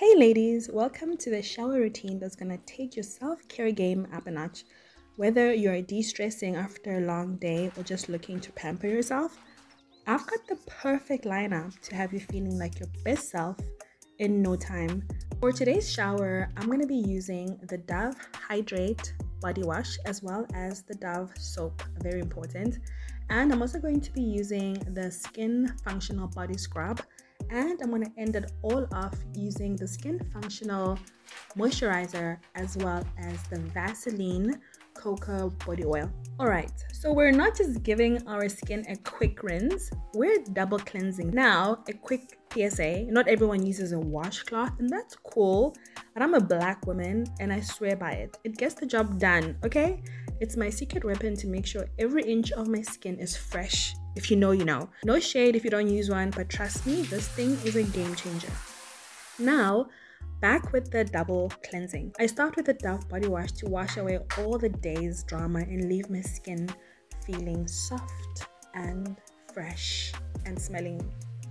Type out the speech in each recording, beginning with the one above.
Hey ladies, welcome to the shower routine that's gonna take your self-care game up a notch. Whether you're de-stressing after a long day or just looking to pamper yourself, I've got the perfect lineup to have you feeling like your best self in no time. For today's shower, I'm gonna be using the Dove Hydrate body wash as well as the Dove soap, very important. And I'm also going to be using the Skin Functional Body Scrub and I'm going to end it all off using the Skin Functional Moisturizer as well as the Vaseline Cocoa Body Oil. Alright, so we're not just giving our skin a quick rinse, we're double cleansing. Now, a quick PSA, not everyone uses a washcloth and that's cool, but I'm a black woman and I swear by it. It gets the job done, okay? It's my secret weapon to make sure every inch of my skin is fresh. If you know, you know. No shade if you don't use one, but trust me, this thing is a game changer. Now, back with the double cleansing. I start with the Dove body wash to wash away all the day's drama and leave my skin feeling soft and fresh and smelling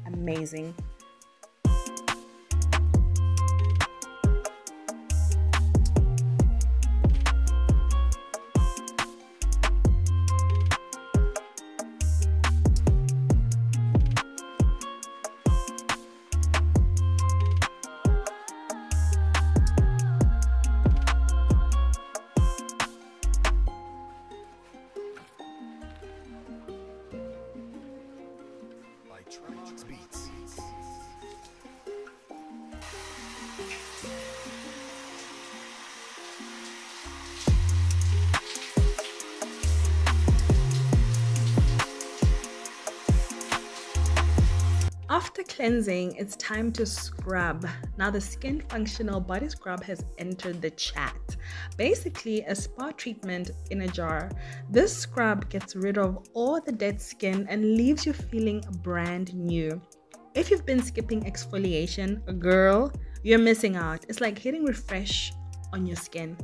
amazing. Beats. After cleansing, it's time to scrub. Now the Skin Functional Body Scrub has entered the chat. Basically, a spa treatment in a jar. This scrub gets rid of all the dead skin and leaves you feeling brand new. If you've been skipping exfoliation, girl, you're missing out. It's like hitting refresh on your skin.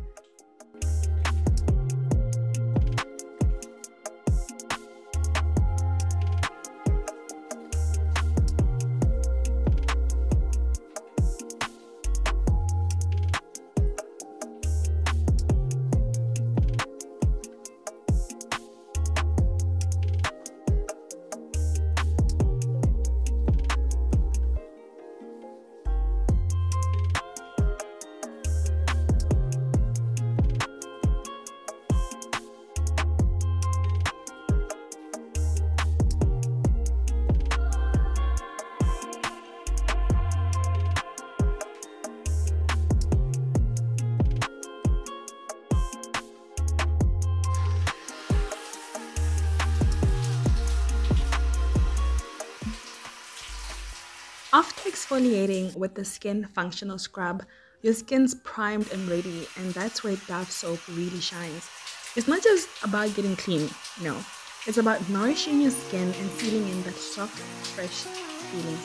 After exfoliating with the Skin Functional Scrub, your skin's primed and ready, and that's where Dove soap really shines. It's not just about getting clean, no. It's about nourishing your skin and feeling in that soft, fresh feeling.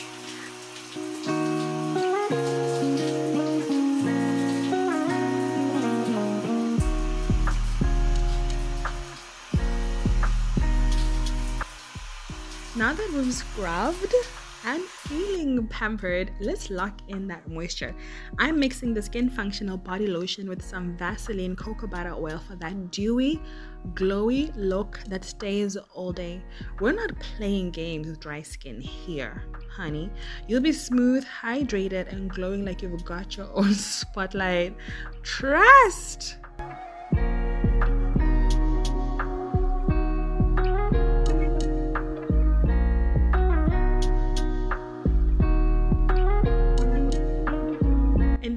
Now that we've scrubbed, and feeling pampered, let's lock in that moisture. I'm mixing the Skin Functional Body Lotion with some Vaseline Cocoa Butter Oil for that dewy, glowy look that stays all day. We're not playing games with dry skin here, honey. You'll be smooth, hydrated, and glowing like you've got your own spotlight. Trust!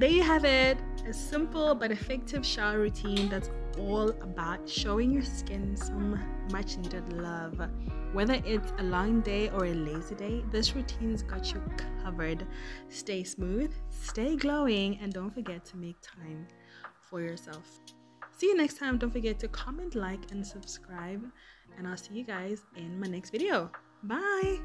There you have it a simple but effective shower routine that's all about showing your skin some much needed love. Whether it's a long day or a lazy day, this routine's got you covered. Stay smooth, stay glowing, and don't forget to make time for yourself. See you next time. Don't forget to comment, like, and subscribe. And I'll see you guys in my next video. Bye.